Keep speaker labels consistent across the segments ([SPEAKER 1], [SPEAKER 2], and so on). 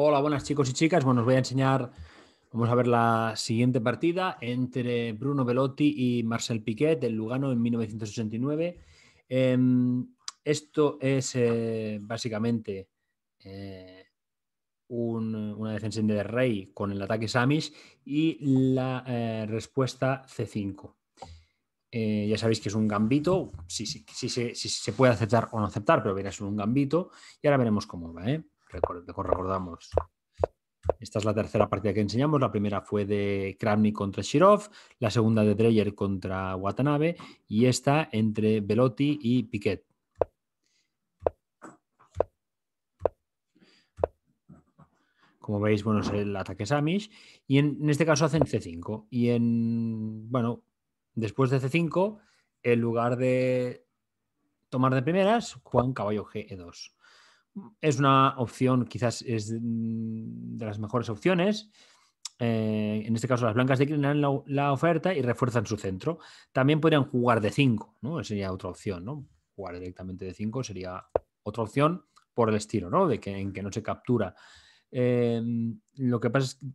[SPEAKER 1] Hola, buenas chicos y chicas. Bueno, os voy a enseñar, vamos a ver la siguiente partida entre Bruno Velotti y Marcel Piquet del Lugano en 1989. Em, esto es eh, básicamente eh, una defensa de rey con el ataque Samish y la eh, respuesta C5. ya sabéis que es un gambito, sí, sí, sí, se puede aceptar o no aceptar, pero ser un gambito y ahora veremos cómo va. ¿eh? Recordamos. Esta es la tercera partida que enseñamos. La primera fue de Kramnik contra Shirov, la segunda de Dreyer contra Watanabe y esta entre Velotti y Piquet. Como veis, bueno, es el ataque Samish. Y en, este caso hacen C5. Y en, bueno, después de C5, en lugar de tomar de primeras, Juan caballo G2 es una opción, quizás es de las mejores opciones. Eh, en este caso, las blancas declinan la, oferta y refuerzan su centro. También podrían jugar de 5, ¿no? sería otra opción, ¿no? Jugar directamente de 5 sería otra opción por el estilo, ¿no? De que en que no se captura. Eh, lo que pasa es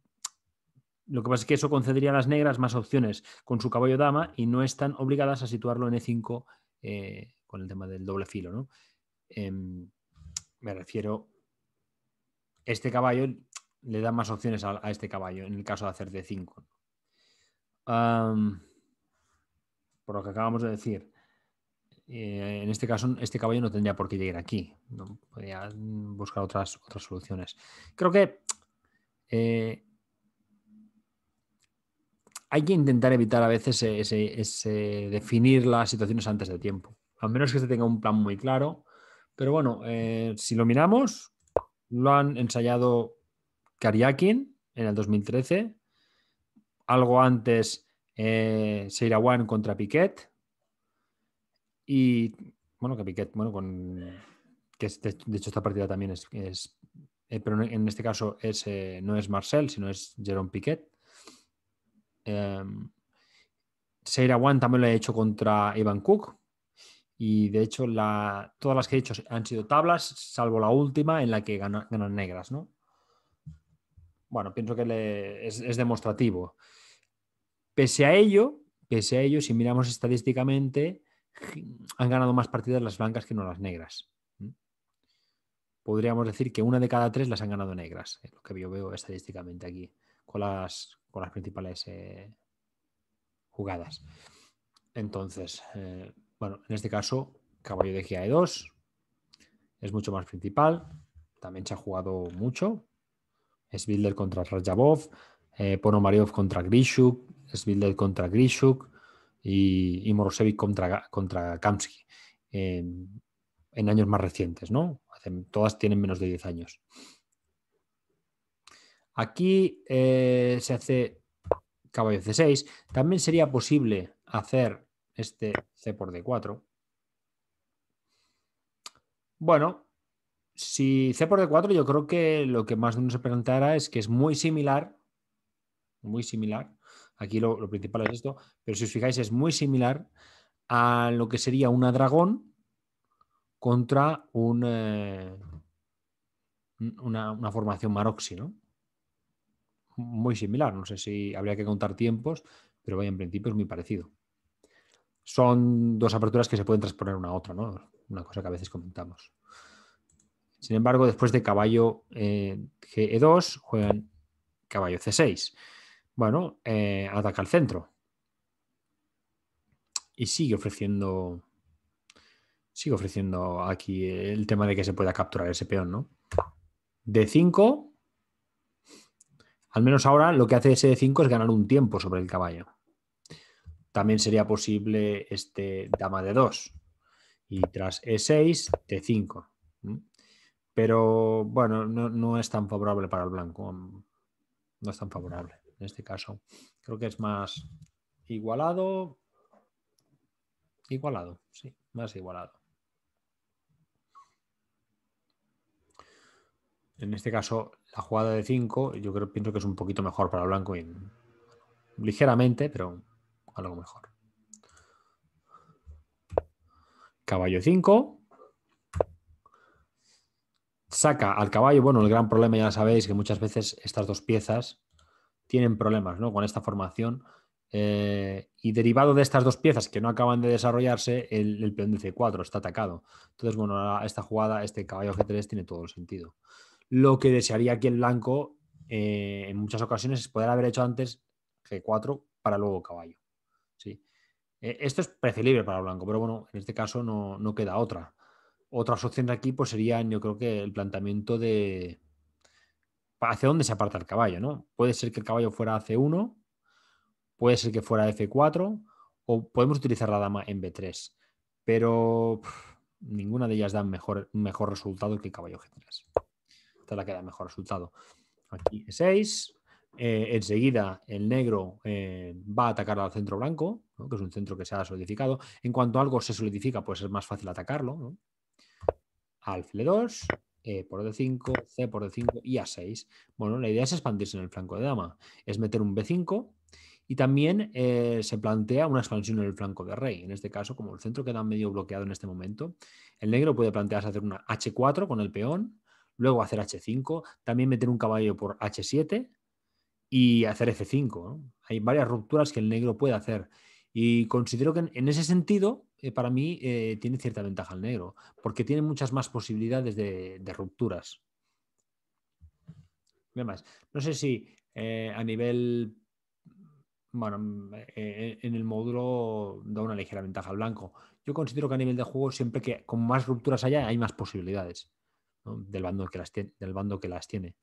[SPEAKER 1] lo que pasa es que eso concedería a las negras más opciones con su caballo dama y no están obligadas a situarlo en E5 eh, con el tema del doble filo. ¿no? Me refiero, este caballo le da más opciones a, este caballo en el caso de hacer de 5. por lo que acabamos de decir, eh, en este caso, este caballo no tendría por qué llegar aquí. ¿no? Podría buscar otras, otras soluciones. Creo que eh, hay que intentar evitar a veces definir las situaciones antes de tiempo. A menos que se tenga un plan muy claro pero bueno, eh, si lo miramos, lo han ensayado Kariakin en el 2013, algo antes eh, One contra Piquet y bueno, que Piquet, bueno, con que de, hecho esta partida también es, eh, pero en este caso es, eh, no es Marcel, sino es Jerome Piquet. Seira One también lo ha hecho contra Ivan Cook, y de hecho, todas las que he hecho han sido tablas, salvo la última en la que ganan, negras, ¿no? Bueno, pienso que es, demostrativo. Pese a ello, pese a ello, si miramos estadísticamente, han ganado más partidas las blancas que no las negras. Podríamos decir que una de cada tres las han ganado negras, lo que yo veo estadísticamente aquí, con las, con las principales eh, jugadas. Entonces, eh, bueno, en este caso, caballo de Gia E2 es mucho más principal. También se ha jugado mucho. Es contra Rajabov, eh, Ponomariov contra Grishuk, es contra Grishuk y, y contra, contra Kamsky. en años más recientes, ¿no? Todas tienen menos de 10 años. Aquí eh, se hace caballo C6. También sería posible hacer este C por D4. Bueno, si C por D4, yo creo que lo que más uno se preguntará es que es muy similar, muy similar, aquí lo, principal es esto, pero si os fijáis es muy similar a lo que sería una dragón contra un, eh, una, una, formación Maroxi, ¿no? Muy similar, no sé si habría que contar tiempos, pero vaya, en principio es muy parecido son dos aperturas que se pueden transponer una a otra, ¿no? Una cosa que a veces comentamos. Sin embargo, después de caballo eh, Ge2, juegan caballo C6. Bueno, eh, ataca al centro. Y sigue ofreciendo. Sigue ofreciendo aquí el tema de que se pueda capturar ese peón, ¿no? D5. Al menos ahora lo que hace ese D5 es ganar un tiempo sobre el caballo. También sería posible este dama de 2 y tras E6, T5. Pero bueno, no, es tan favorable para el blanco. No es tan favorable en este caso. Creo que es más igualado. Igualado, sí, más igualado. En este caso, la jugada de 5, yo creo pienso que es un poquito mejor para el blanco. ligeramente, pero algo mejor. Caballo 5. saca al caballo. Bueno, el gran problema ya sabéis que muchas veces estas dos piezas tienen problemas ¿no? con esta formación. Eh, y derivado de estas dos piezas que no acaban de desarrollarse, el, peón de C4 está atacado. Entonces, bueno, esta jugada, este caballo G3 tiene todo el sentido. Lo que desearía aquí el blanco eh, en muchas ocasiones es poder haber hecho antes G4 para luego caballo. ¿Sí? Eh, esto es preferible para el blanco, pero bueno, en este caso no, no queda otra. Otras opciones aquí pues serían, yo creo que el planteamiento de hacia dónde se aparta el caballo, ¿no? Puede ser que el caballo fuera C1, puede ser que fuera F4 o podemos utilizar la dama en B3, pero ninguna de ellas da mejor, mejor resultado que el caballo G3. Esta es la que da mejor resultado. Aquí E6, eh, enseguida el negro eh, va a atacar al centro blanco, que es un centro que se ha solidificado. En cuanto algo se solidifica, pues es más fácil atacarlo. ¿no? alfil 2, E por D5, C por D5 y A6. Bueno, la idea es expandirse en el flanco de dama, es meter un B5 y también eh, se plantea una expansión en el flanco de rey. En este caso, como el centro queda medio bloqueado en este momento, el negro puede plantearse hacer una H4 con el peón, luego hacer H5, también meter un caballo por H7 y hacer F5. Hay varias rupturas que el negro puede hacer. Y considero que en ese sentido eh, para mí eh, tiene cierta ventaja el negro, porque tiene muchas más posibilidades de, rupturas. no sé si eh, a nivel, bueno, mm, en el módulo da una ligera ventaja al blanco. Yo considero que a nivel de juego, siempre que con más rupturas haya, hay más posibilidades del, bando que las del bando que las tiene.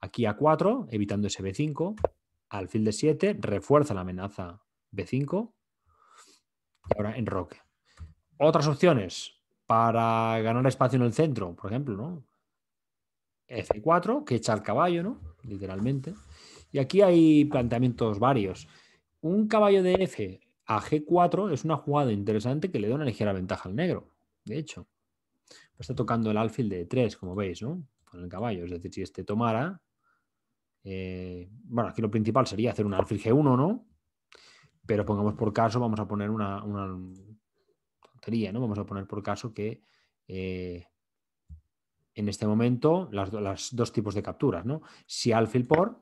[SPEAKER 1] Aquí a 4, evitando ese B5, alfil de 7, refuerza la amenaza B5 y ahora enroque. Otras opciones para ganar espacio en el centro, por ejemplo, ¿no? F4, que echa el caballo, ¿no? Literalmente. Y aquí hay planteamientos varios. Un caballo de F a G4 es una jugada interesante que le da una ligera ventaja al negro, de hecho. Está tocando el alfil de 3, como veis, ¿no? Con el caballo. Es decir, si este tomara. Eh, bueno, aquí lo principal sería hacer un alfil G1, ¿no? Pero pongamos por caso, vamos a poner una, ¿no? Vamos a poner por caso que eh, en este momento las, dos tipos de capturas, ¿no? Si alfil por,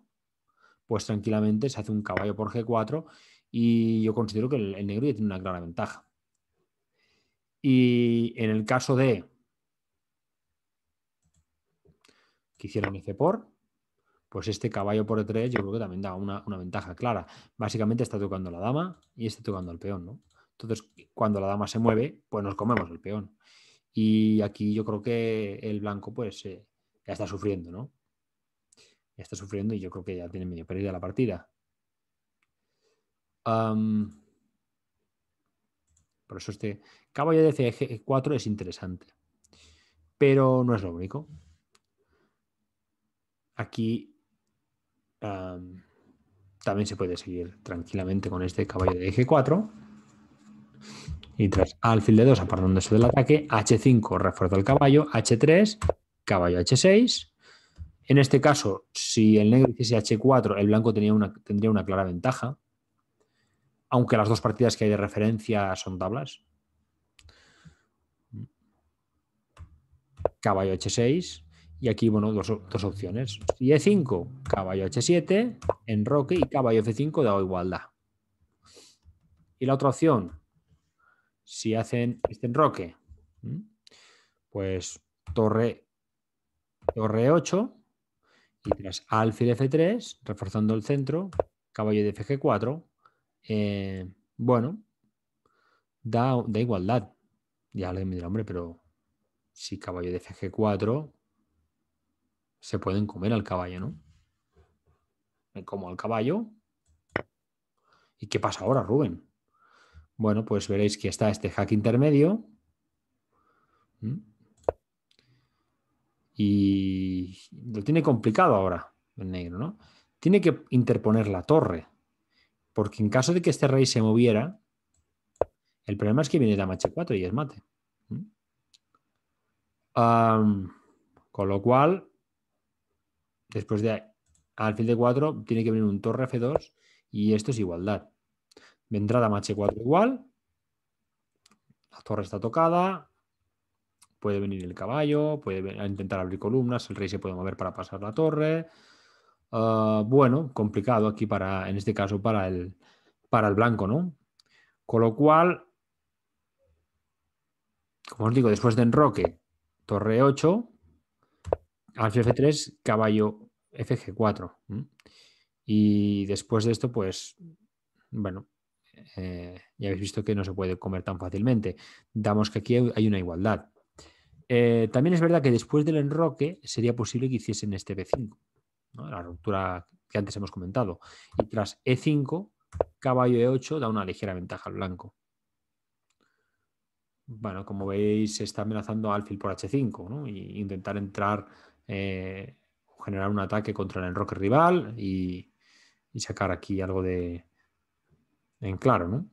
[SPEAKER 1] pues tranquilamente se hace un caballo por G4 y yo considero que el, negro ya tiene una clara ventaja. Y en el caso de que hicieron F por, pues este caballo por E3 yo creo que también da una, una, ventaja clara. Básicamente está tocando la dama y está tocando el peón, ¿no? Entonces, cuando la dama se mueve, pues nos comemos el peón. Y aquí yo creo que el blanco, pues, eh, ya está sufriendo, ¿no? Ya está sufriendo y yo creo que ya tiene medio perdida la partida. por eso este caballo de CG4 es interesante. Pero no es lo único. Aquí también se puede seguir tranquilamente con este caballo de G4 y tras alfil de 2 apartándose del ataque, H5 refuerza el caballo, H3, caballo H6. En este caso, si el negro hiciese H4, el blanco tenía una, tendría una clara ventaja, aunque las dos partidas que hay de referencia son tablas. Caballo H6 y aquí, bueno, dos, dos opciones. Y E5, caballo H7, enroque y caballo F5 da igualdad. Y la otra opción, si hacen este enroque, pues torre, torre 8 y tras alfil F3, reforzando el centro, caballo de FG4, eh, bueno, da, da, igualdad. Ya alguien me dirá, hombre, pero si caballo de FG4, se pueden comer al caballo, ¿no? Me como al caballo. ¿Y qué pasa ahora, Rubén? Bueno, pues veréis que está este hack intermedio. Y lo tiene complicado ahora el negro, ¿no? Tiene que interponer la torre. Porque en caso de que este rey se moviera, el problema es que viene la h4 y es mate. con lo cual, después de alfil de 4, tiene que venir un torre F2 y esto es igualdad. Vendrá dama h4 igual. La torre está tocada. puede venir el caballo, puede intentar abrir columnas, el rey se puede mover para pasar la torre. Ah, bueno, complicado aquí para, en este caso, para el, para el blanco, ¿no? Con lo cual, como os digo, después de enroque, torre 8, alfil F3, caballo FG4. Y después de esto, pues, bueno, eh, ya habéis visto que no se puede comer tan fácilmente. Damos que aquí hay una igualdad. Eh, también es verdad que después del enroque sería posible que hiciesen este B5, la ruptura que antes hemos comentado. Y tras E5, caballo E8 da una ligera ventaja al blanco. Bueno, como veis, se está amenazando alfil por H5, ¿no? Y intentar entrar, eh, generar un ataque contra el enroque rival y, sacar aquí algo de en claro, ¿no?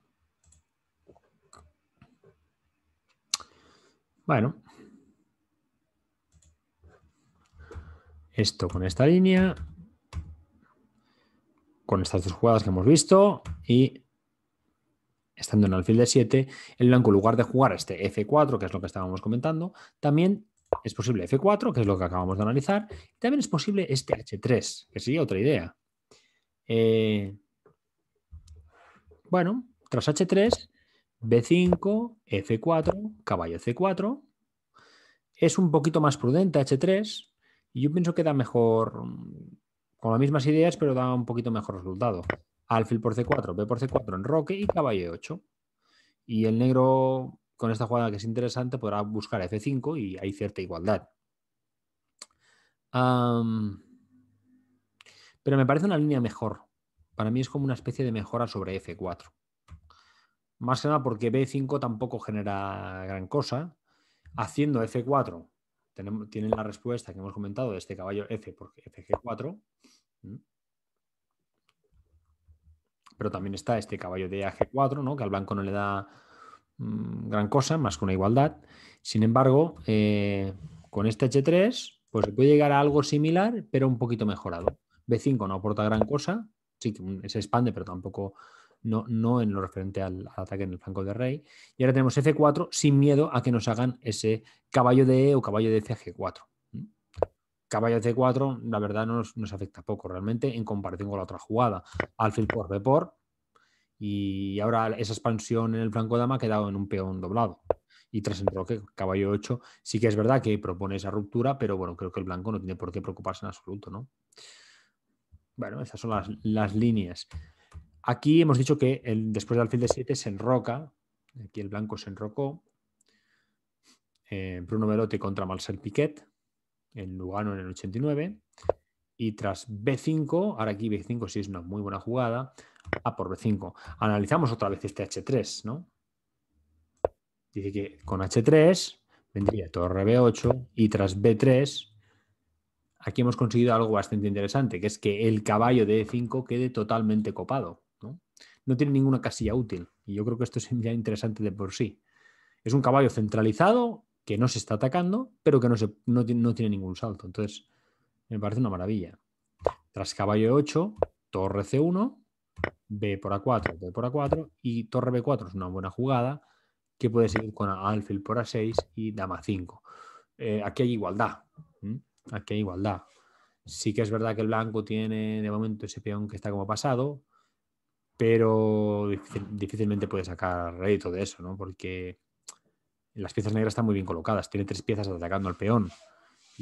[SPEAKER 1] Bueno, esto con esta línea, con estas dos jugadas que hemos visto y estando en alfil de 7, el blanco en lugar de jugar este F4, que es lo que estábamos comentando, también es posible F4, que es lo que acabamos de analizar, también es posible este H3, que sería otra idea. Eh, bueno, tras H3, B5, F4, caballo C4. Es un poquito más prudente H3 y yo pienso que da mejor, mm, con las mismas ideas, pero da un poquito mejor resultado. Alfil por C4, B por C4 en roque y caballo 8. Y el negro, con esta jugada que es interesante, podrá buscar F5 y hay cierta igualdad. pero me parece una línea mejor. Para mí es como una especie de mejora sobre F4. Más que nada porque B5 tampoco genera gran cosa. Haciendo F4, tenemos, tienen la respuesta que hemos comentado de este caballo F por FG4. Pero también está este caballo de AG4, ¿no? que al blanco no le da mm, gran cosa, más que una igualdad. Sin embargo, eh, con este H3, pues se puede llegar a algo similar, pero un poquito mejorado. B5 no aporta gran cosa, sí que se expande, pero tampoco no, en lo referente al, ataque en el flanco de rey. Y ahora tenemos F4 sin miedo a que nos hagan ese caballo de E o caballo de CG4. Caballo de C4, la verdad, nos, nos afecta poco realmente en comparación con la otra jugada. Alfil por B por. Y ahora esa expansión en el flanco dama ha quedado en un peón doblado. Y tras el roque, caballo 8, sí que es verdad que propone esa ruptura, pero bueno, creo que el blanco no tiene por qué preocuparse en absoluto, ¿no? Bueno, esas son las, las líneas. Aquí hemos dicho que después del alfil de 7 se enroca. Aquí el blanco se enrocó. Eh, Bruno Velotti contra Marcel Piquet en Lugano en el 89. Y tras B5, ahora aquí B5 sí es una muy buena jugada, A por B5. Analizamos otra vez este H3, ¿no? Dice que con H3 vendría torre B8 y tras B3 aquí hemos conseguido algo bastante interesante, que es que el caballo de E5 quede totalmente copado no tiene ninguna casilla útil. Y yo creo que esto es ya interesante de por sí. Es un caballo centralizado que no se está atacando, pero que no, se, no, tiene ningún salto. Entonces, me parece una maravilla. Tras caballo 8, torre C1, B por A4, B por A4 y torre B4 es una buena jugada que puede seguir con alfil por A6 y dama 5. Eh, aquí hay igualdad. Aquí hay igualdad. Sí que es verdad que el blanco tiene de momento ese peón que está como pasado, pero difícilmente puede sacar rédito de eso, ¿no? Porque las piezas negras están muy bien colocadas. Tiene tres piezas atacando al peón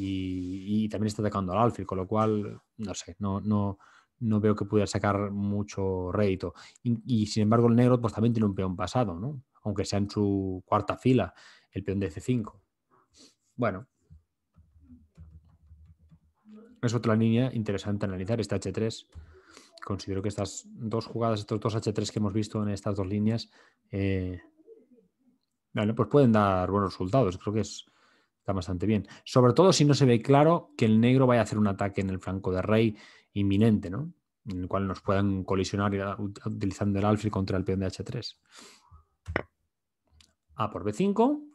[SPEAKER 1] y, también está atacando al alfil, con lo cual, no sé, no, no, no veo que pudiera sacar mucho rédito. Y, sin embargo, el negro pues, también tiene un peón pasado, ¿no? Aunque sea en su cuarta fila, el peón de C5. Bueno, es otra línea interesante analizar, este H3 considero que estas dos jugadas, estos dos H3 que hemos visto en estas dos líneas, eh, pues pueden dar buenos resultados. Creo que es, está bastante bien. Sobre todo si no se ve claro que el negro vaya a hacer un ataque en el flanco de rey inminente, ¿no? En el cual nos puedan colisionar utilizando el alfil contra el peón de H3. A por B5,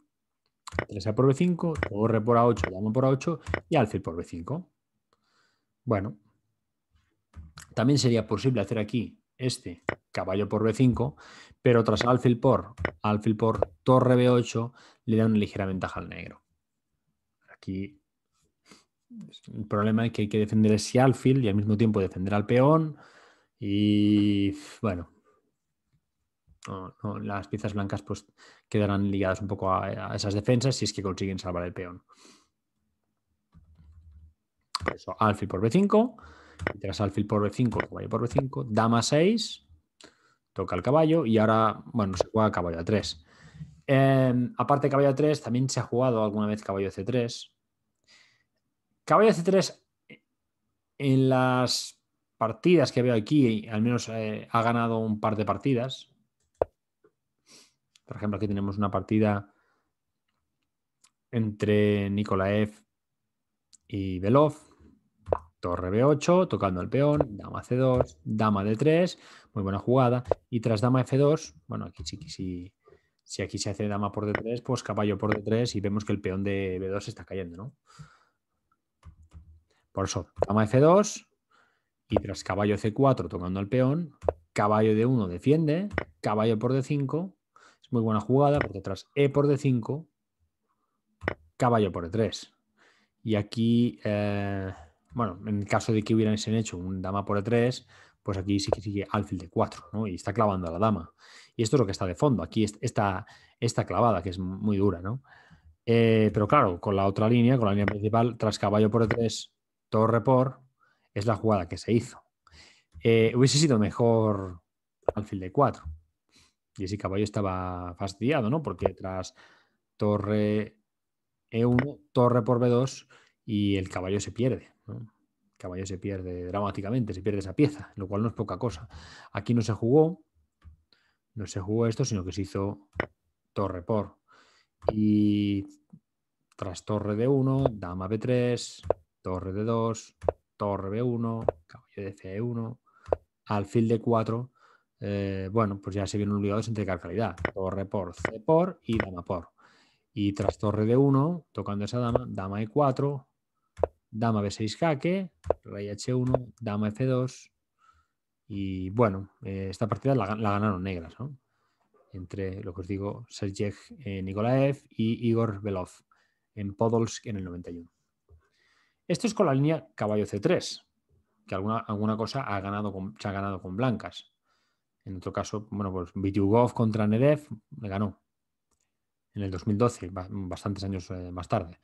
[SPEAKER 1] 3A por B5, torre por A8, dama por A8 y alfil por B5. Bueno, también sería posible hacer aquí este caballo por B5, pero tras alfil por, alfil por torre B8 le da una ligera ventaja al negro. Aquí el problema es que hay que defender ese alfil y al mismo tiempo defender al peón. Y bueno, las piezas blancas pues quedarán ligadas un poco a, esas defensas si es que consiguen salvar el peón. Eso, alfil por b5, y tras alfil por b5, caballo por b5, dama 6, toca el caballo y ahora, bueno, se juega caballo a 3. Em, aparte de caballo a 3, también se ha jugado alguna vez caballo c3. Caballo c3 en las partidas que veo aquí, al menos eh, ha ganado un par de partidas. Por ejemplo, aquí tenemos una partida entre Nikolaev y Belov. Torre B8, tocando el peón, dama C2, dama D3, muy buena jugada. Y tras dama F2, bueno, aquí sí, sí, si aquí se hace dama por D3, pues caballo por D3 y vemos que el peón de B2 está cayendo, ¿no? Por eso, dama F2 y tras caballo C4 tocando el peón, caballo D1 defiende, caballo por D5, es muy buena jugada, por detrás E por D5, caballo por E3. Y aquí, eh, bueno, en el caso de que hubiesen hecho un dama por E3, pues aquí sí que sigue alfil de 4, ¿no? Y está clavando a la dama. Y esto es lo que está de fondo. Aquí está esta clavada, que es muy dura, ¿no? Eh, pero claro, con la otra línea, con la línea principal, tras caballo por E3, torre por, es la jugada que se hizo. Eh, hubiese sido mejor alfil de 4. Y ese caballo estaba fastidiado, ¿no? Porque tras torre E1, torre por B2 y el caballo se pierde, ¿no? caballo se pierde dramáticamente, se pierde esa pieza, lo cual no es poca cosa. Aquí no se jugó, no se jugó esto, sino que se hizo torre por. Y tras torre de 1, dama b3, torre de 2, torre b1, caballo de c1, alfil de 4. Eh, bueno, pues ya se vienen obligados a entregar calidad. Torre por, c por y dama por. Y tras torre de 1, tocando esa dama, dama e4, dama b6 jaque, rey h1, dama f2. Y bueno, eh, esta partida la, ganaron negras, ¿no? Entre lo que os digo, Sergej eh, Nikolaev y Igor Belov en Podolsk en el 91. Esto es con la línea caballo c3, que alguna, alguna cosa ha ganado se ha ganado con blancas. En otro caso, bueno, pues Vityugov contra Nerev le ganó en el 2012, bastantes años eh, más tarde.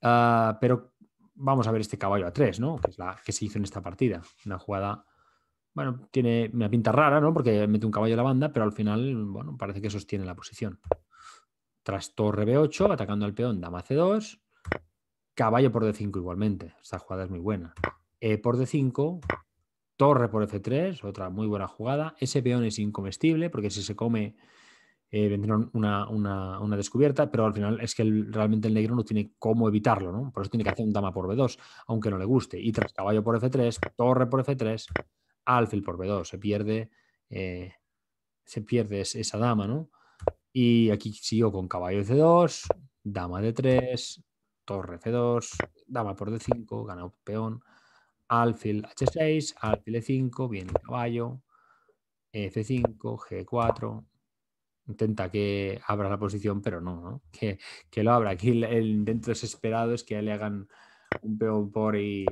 [SPEAKER 1] Ah, pero vamos a ver este caballo a 3, ¿no? Que es la que se hizo en esta partida. Una jugada, bueno, tiene una pinta rara, ¿no? Porque mete un caballo a la banda, pero al final, bueno, parece que sostiene la posición. Tras torre B8, atacando al peón, dama C2, caballo por D5 igualmente. Esta jugada es muy buena. E por D5, torre por F3, otra muy buena jugada. Ese peón es incomestible porque si se come eh, vendrá una, descubierta, pero al final es que realmente el negro no tiene cómo evitarlo, ¿no? Por eso tiene que hacer un dama por B2, aunque no le guste. Y tras caballo por F3, torre por F3, alfil por B2, se pierde, eh, se pierde esa dama, ¿no? Y aquí sigo con caballo C2, dama D3, torre F2, dama por D5, gana peón, alfil H6, alfil E5, viene el caballo, F5, G4, intenta que abra la posición, pero no, Que, lo abra. Aquí el, intento desesperado es que le hagan un peón por y,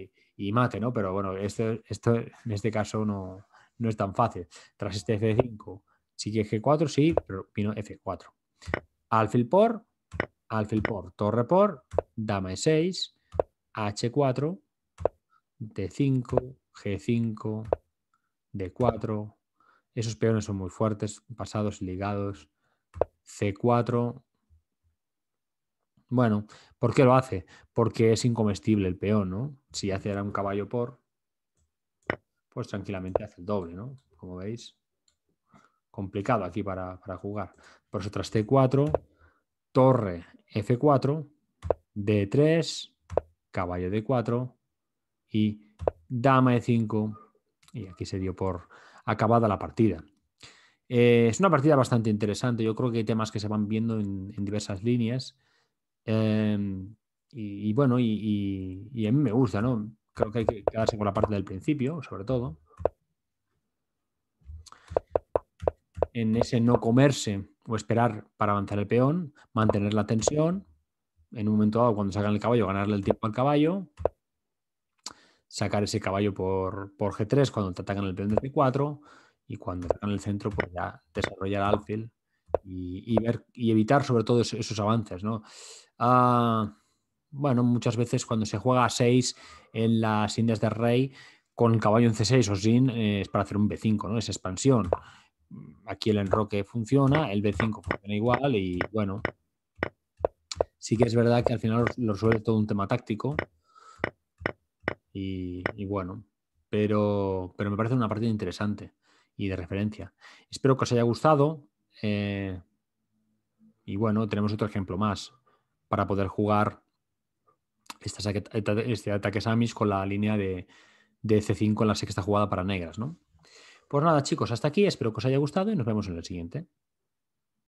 [SPEAKER 1] mate, ¿no? Pero bueno, esto, esto en este caso no, no es tan fácil. Tras este F5, sigue G4, sí, pero vino F4. Alfil por, alfil por, torre por, dama E6, H4, D5, G5, D4, esos peones son muy fuertes, pasados, ligados. C4. Bueno, ¿por qué lo hace? Porque es incomestible el peón, ¿no? Si hace ahora un caballo por, pues tranquilamente hace el doble, ¿no? Como veis, complicado aquí para, jugar. Por eso tras C4, torre F4, D3, caballo D4 y dama E5. Y aquí se dio por acabada la partida. Eh, es una partida bastante interesante. Yo creo que hay temas que se van viendo en, diversas líneas. Em, y, bueno, y, a mí me gusta, ¿no? Creo que hay que quedarse con la parte del principio, sobre todo. En ese no comerse o esperar para avanzar el peón, mantener la tensión, en un momento dado, cuando sacan el caballo, ganarle el tiempo al caballo, sacar ese caballo por, por G3 cuando te atacan el peón de C4 y cuando atacan el centro, pues ya desarrollar alfil y, ver, y evitar sobre todo esos, avances, ¿no? Ah, bueno, muchas veces cuando se juega a 6 en las indias de rey, con el caballo en C6 o sin, eh, es para hacer un B5, ¿no? Es expansión. Aquí el enroque funciona, el B5 funciona igual y bueno, sí que es verdad que al final lo resuelve todo un tema táctico y, bueno, pero, pero me parece una partida interesante y de referencia. Espero que os haya gustado. Eh, y bueno, tenemos otro ejemplo más para poder jugar este ataque Samis con la línea de, de C5 en la sexta jugada para negras, ¿no? Pues nada, chicos, hasta aquí. Espero que os haya gustado y nos vemos en el siguiente.